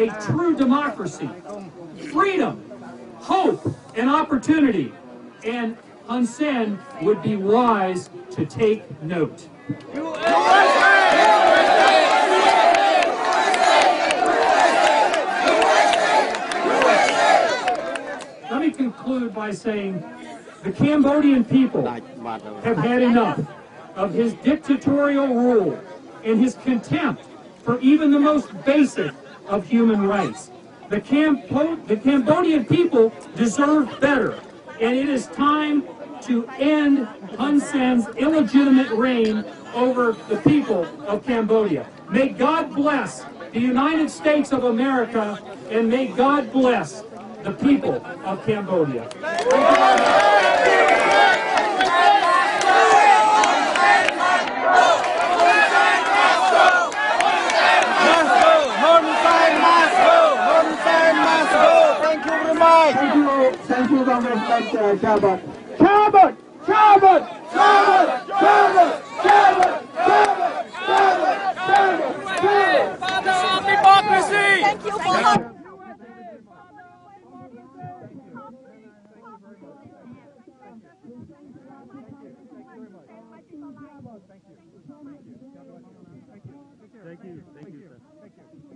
a true democracy, freedom, hope, and opportunity. And Hun Sen would be wise to take note. Let me conclude by saying the Cambodian people have had enough of his dictatorial rule and his contempt for even the most basic of human rights. The, Campo- the Cambodian people deserve better, and it is time to end Hun Sen's illegitimate reign over the people of Cambodia. May God bless the United States of America, and may God bless the people of Cambodia. Thank you, thank you very much, uh, Chabot. Chabot! Chabot! Thank you. Thank you. Thank you. Thank you. Thank you. Thank you.